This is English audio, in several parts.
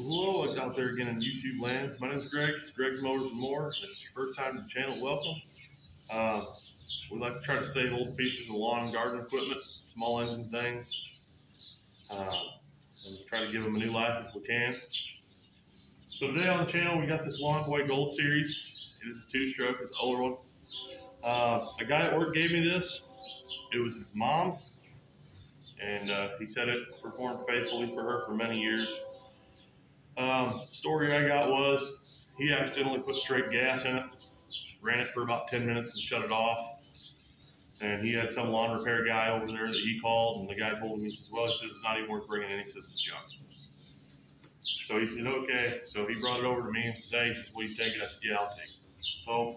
Hello out there again in YouTube land. My name is Greg. It's Greg's Mowers and More. If it's your first time to the channel, welcome. Uh, we like to try to save old pieces of lawn and garden equipment, small engine things, uh, and try to give them a new life if we can. So today on the channel, we got this Lawn Boy Gold Series. It is a two-stroke. It's an older one. Uh, a guy at work gave me this. It was his mom's, and uh, he said it performed faithfully for her for many years. Um, story I got was he accidentally put straight gas in it, ran it for about 10 minutes and shut it off. And he had some lawn repair guy over there that he called, and the guy told him, he says, well, he says, it's not even worth bringing in. He says, it's junk. So he said, okay. So he brought it over to me and said, hey, he says, will you take it? I said, yeah, I'll take it. So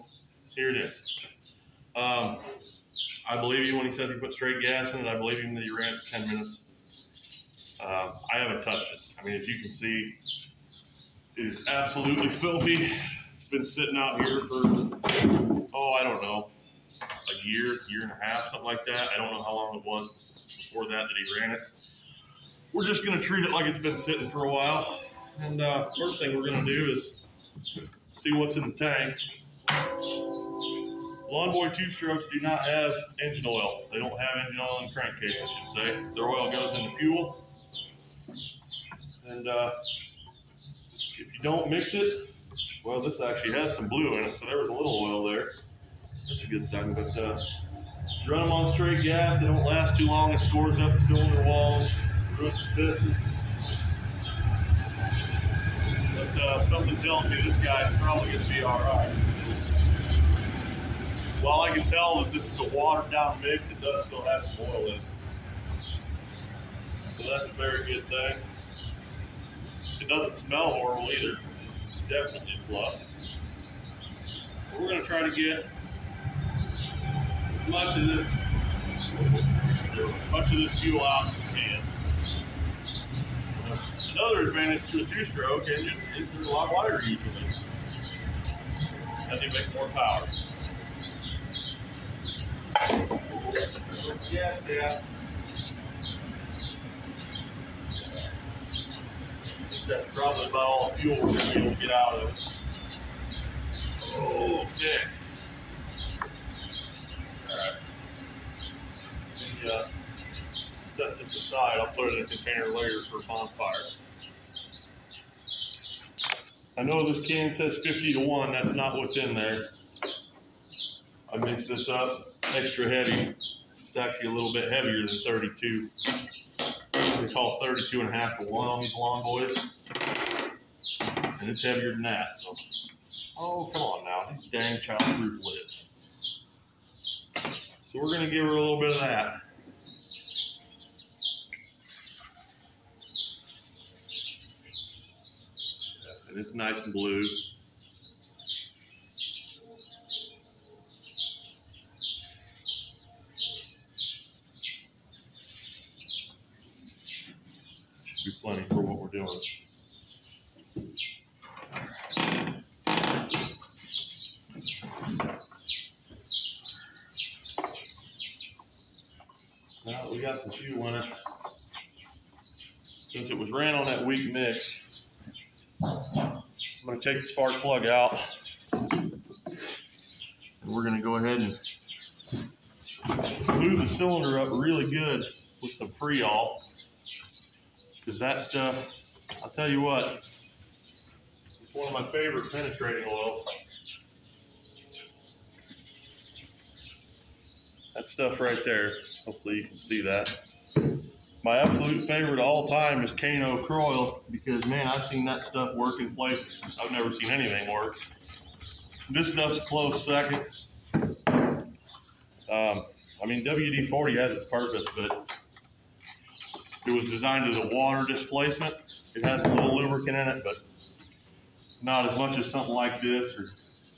here it is. Um, I believe you when he says he put straight gas in it. I believe him that he ran it for 10 minutes. Um, I haven't touched it. I mean, as you can see, it is absolutely filthy. It's been sitting out here for, oh, I don't know, a year, year and a half, something like that. I don't know how long it was before that that he ran it. We're just going to treat it like it's been sitting for a while. And uh, first thing we're going to do is see what's in the tank. Lawn Boy two strokes do not have engine oil. They don't have engine oil in the crankcase, I should say. Their oil goes into fuel. And uh, don't mix it, well, this actually has some blue in it, so there was a little oil there. That's a good sign. But uh, run them on straight gas, they don't last too long. It scores up the cylinder walls, ruins the pistons. But uh, something tells me this guy's probably going to be all right. While I can tell that this is a watered down mix, it does still have some oil in it. So that's a very good thing. It doesn't smell horrible either. It's definitely a plus. We're going to try to get as much of this much of this fuel out as we can. Another advantage to a two-stroke engine is there's a lot lighter usually. And they make more power. Yeah, yeah. That's probably about all the fuel we're going to get out of it. Okay. Alright. Let me uh, set this aside. I'll put it in a container later for bonfire. I know this can says 50 to 1. That's not what's in there. I mixed this up extra heavy. It's actually a little bit heavier than 32. They call 32 and a half to 1 on these Lawn Boys. And it's heavier than that. So, oh, come on now. These dang childproof lids. So we're to give her a little bit of that. And it's nice and blue. Should be plenty for what we're doing. Now we got some fuel in it. Since it was ran on that weak mix, I'm going to take the spark plug out. And we're going to go ahead and move the cylinder up really good with some Freol. Because that stuff, I'll tell you what, it's one of my favorite penetrating oils. That stuff right there, hopefully you can see that. My absolute favorite of all time is Kano Kroil because man, I've seen that stuff work in places. I've never seen anything work. This stuff's close second. Um, I mean, WD-40 has its purpose, but it was designed as a water displacement. It has a little lubricant in it, but not as much as something like this or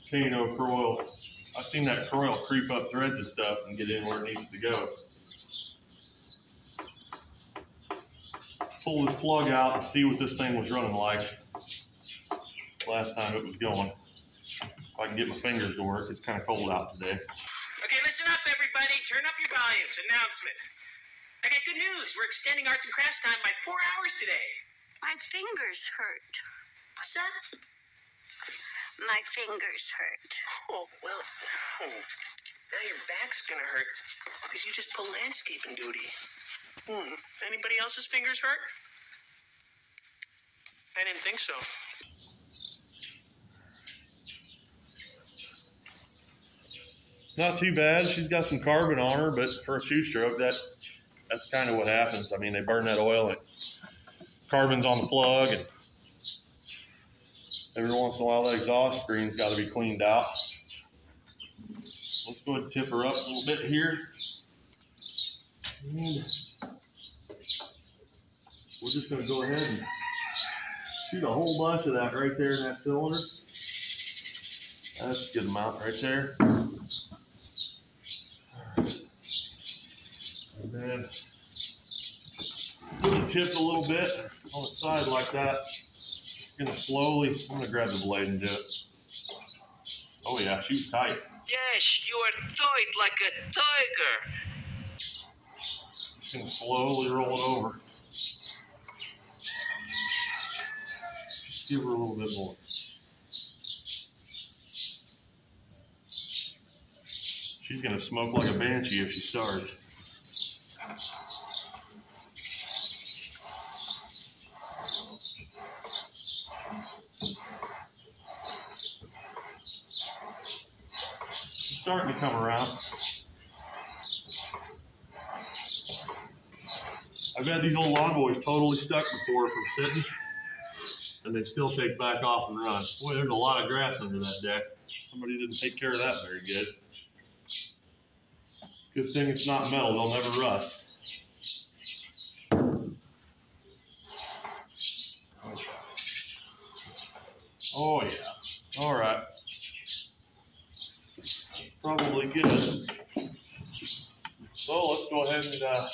Kano Kroil. I've seen that Kroil creep up threads and stuff and get in where it needs to go. Pull this plug out and see what this thing was running like last time it was going. If I can get my fingers to work, it's kind of cold out today. Okay, listen up, everybody. Turn up your volumes. Announcement. I got good news. We're extending arts and crafts time by four hours today. My fingers hurt. What's that? My fingers hurt. Oh, well, oh, now your back's gonna hurt because you just pulled landscaping duty. Hmm. Anybody else's fingers hurt? I didn't think so. Not too bad. She's got some carbon on her, but for a two-stroke, that that's kind of what happens. I mean, they burn that oil and carbon's on the plug, and every once in a while, that exhaust screen's got to be cleaned out. Go ahead and tip her up a little bit here. And we're just going to go ahead and shoot a whole bunch of that right there in that cylinder. That's a good amount right there. And then put the tip a little bit on the side like that. Gonna slowly, I'm gonna grab the blade and do it. Oh yeah, she was tight. Yes, you are tight like a tiger. Gonna slowly roll it over. Just give her a little bit more. She's gonna smoke like a banshee if she starts. She's starting to come around. I've had these old lawn boys totally stuck before from sitting, and they still take back off and run. Boy, there's a lot of grass under that deck. Somebody didn't take care of that very good. Good thing it's not metal, they'll never rust. Oh yeah, all right. Probably good. So let's go ahead and uh,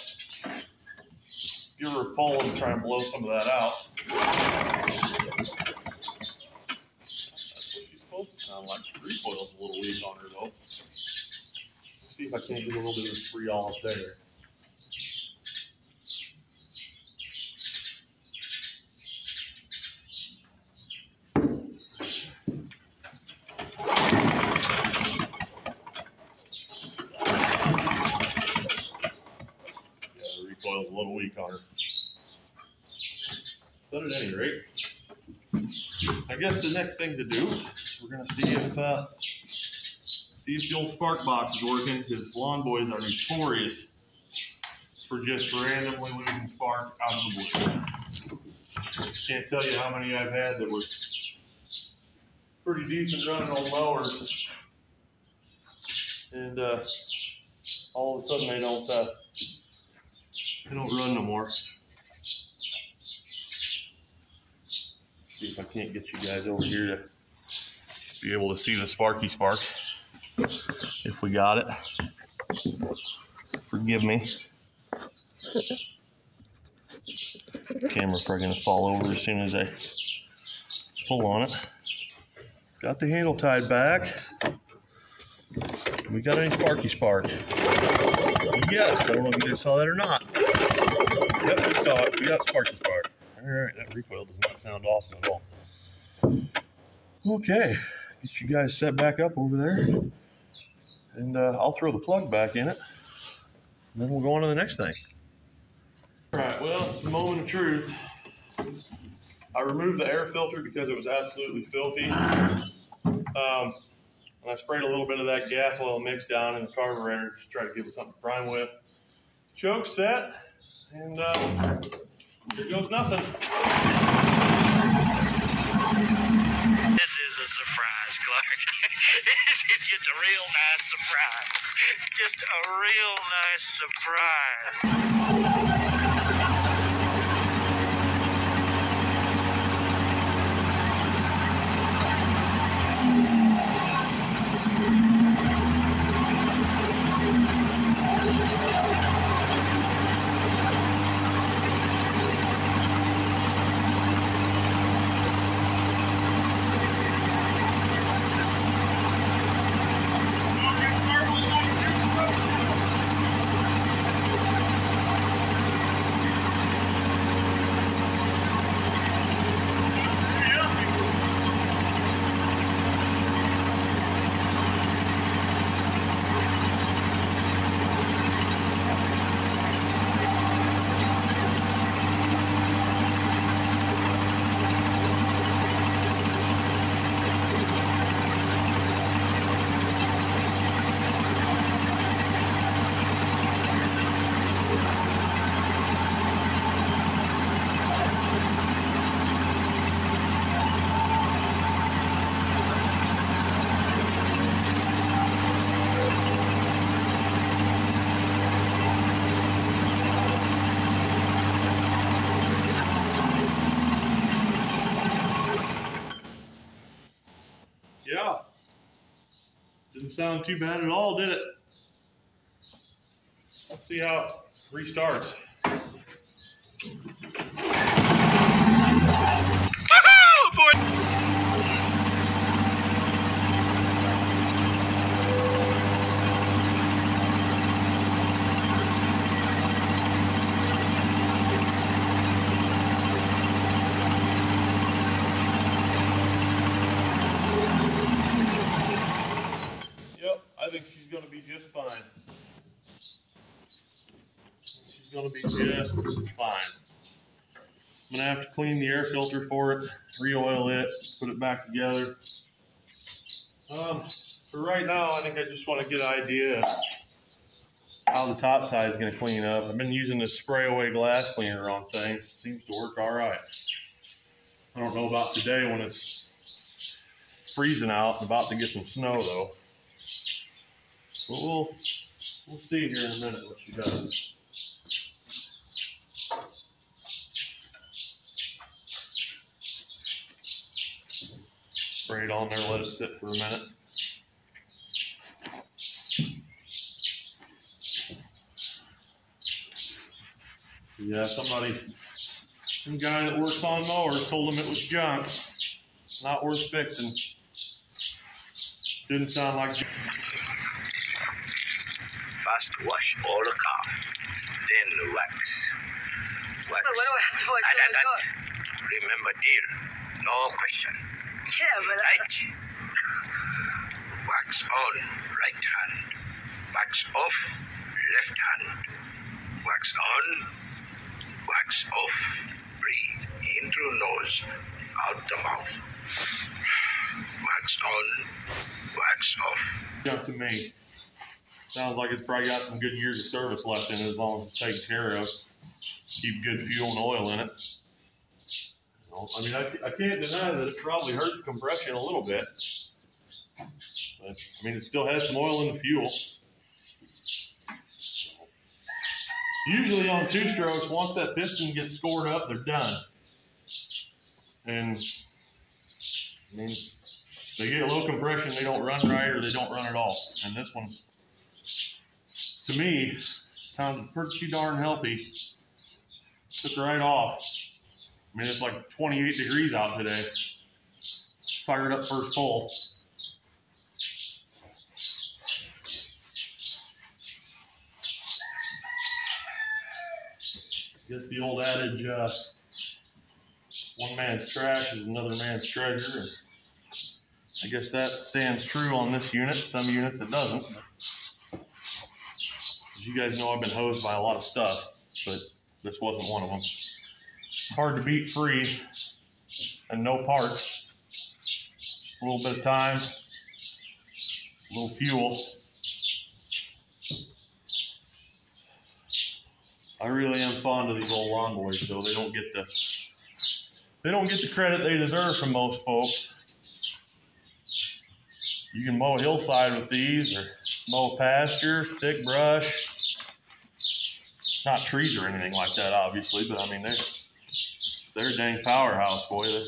give her a pull and try and blow some of that out. That's what she's supposed to sound like. The recoil's a little weak on her though. See if I can't get a little bit of free all up there. A little weak on her. But at any rate, I guess the next thing to do is we're gonna see if uh, see if the old spark box is working because lawn boys are notorious for just randomly losing spark out of the blue. Can't tell you how many I've had that were pretty decent running old mowers, and uh, all of a sudden they don't uh, they don't run no more. See if I can't get you guys over here to be able to see the sparky spark. If we got it. Forgive me. Camera probably gonna fall over as soon as I pull on it. Got the handle tied back. We got any sparky spark? Yes, I don't know if you guys saw that or not. Yep, we saw it. We got sparky spark. All right, that recoil does not sound awesome at all. Okay, get you guys set back up over there, and uh, I'll throw the plug back in it, and then we'll go on to the next thing. All right, well, it's the moment of truth. I removed the air filter because it was absolutely filthy. Um, and I sprayed a little bit of that gas oil mix down in the carburetor just to try to give it something to prime with. Choke set, and uh, here goes nothing. This is a surprise, Clark. this is just a real nice surprise. Just a real nice surprise. Didn't sound too bad at all, did it? Let's see how it restarts. Woohoo! Boy! Yep, I think she's gonna be just fine. She's gonna be just fine. I'm gonna have to clean the air filter for it, re-oil it, put it back together. Um, for right now, I think I just want to get an idea of how the top side is gonna clean up. I've been using this spray away glass cleaner on things. Seems to work all right. I don't know about today when it's freezing out and about to get some snow though. But we'll we'll see here in a minute what she does. Spray it on there, let it sit for a minute. Yeah, somebody, some guy that works on mowers told him it was junk, not worth fixing. Didn't sound like junk. First wash all the car, then wax. Wax. But what do I have to watch all that- the car? Remember, dear, no question. Yeah, but I, Right. Wax on, right hand. Wax off, left hand. Wax on, wax off. Breathe in through nose, out the mouth. Wax on, wax off. junk to me. Sounds like it's probably got some good years of service left in it as long as it's taken care of. Keep good fuel and oil in it. I mean, I, I can't deny that it probably hurt the compression a little bit. But, I mean, it still has some oil in the fuel. Usually on two strokes, once that piston gets scored up, they're done. And, I mean, they get a low compression, they don't run right, or they don't run at all. And this one, to me, sounded pretty darn healthy. Took right off. I mean, it's like 28 degrees out today. Fired up first full. Guess the old adage, uh, one man's trash is another man's treasure. I guess that stands true on this unit. Some units it doesn't. As you guys know, I've been hosed by a lot of stuff, but this wasn't one of them. Hard to beat free and no parts. Just a little bit of time, a little fuel. I really am fond of these old lawn boys, though they don't get the they don't get the credit they deserve from most folks. You can mow a hillside with these or mow pasture, thick brush. Not trees or anything like that, obviously, but I mean, they're, they're a dang powerhouse, boy. They're,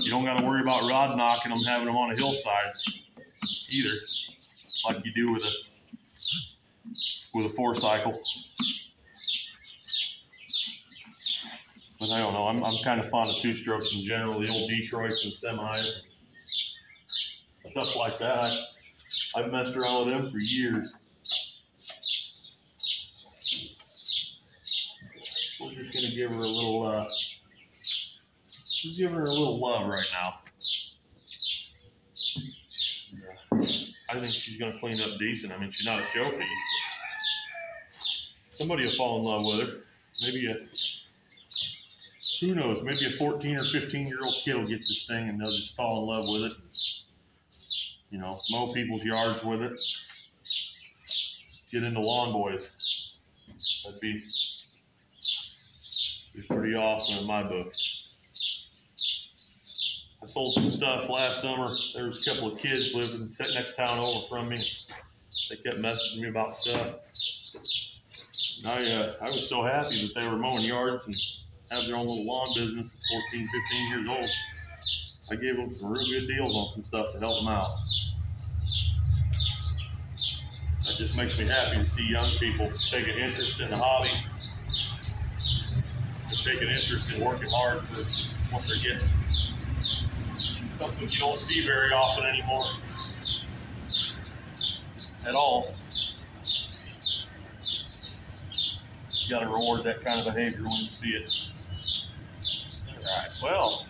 you don't got to worry about rod knocking them, having them on a hillside either, like you do with a with a four cycle. But I don't know. I'm, I'm kind of fond of two strokes in general, the old Detroits and semis stuff like that. I've messed around with them for years. Gonna give her a little, uh, giving her a little love right now. I think she's gonna clean up decent. I mean, she's not a showpiece. Somebody will fall in love with her. Maybe a, who knows? Maybe a 14 or 15 year old kid will get this thing and they'll just fall in love with it you know, mow people's yards with it. Get into lawn boys. That'd be, be pretty awesome in my book. I sold some stuff last summer. There was a couple of kids living next town over from me. They kept messaging me about stuff. And I, uh, I was so happy that they were mowing yards and have their own little lawn business at 14, 15 years old. I gave them some real good deals on some stuff to help them out. It just makes me happy to see young people take an interest in the hobby, take an interest in working hard for what they're getting. Something you don't see very often anymore. At all. You gotta reward that kind of behavior when you see it. Alright, well.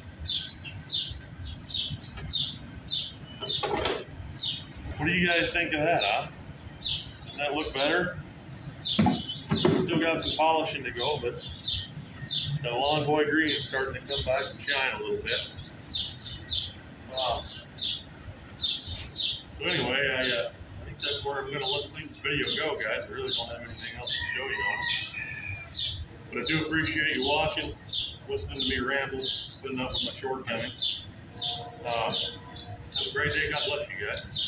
What do you guys think of that, huh? Doesn't that look better? Still got some polishing to go, but that lawn boy green is starting to come back and shine a little bit. So anyway, I, uh, I think that's where I'm gonna let leave this video go, guys. I really don't have anything else to show you on. But I do appreciate you watching, listening to me ramble, putting up with my shortcomings. Uh, have a great day. God bless you guys.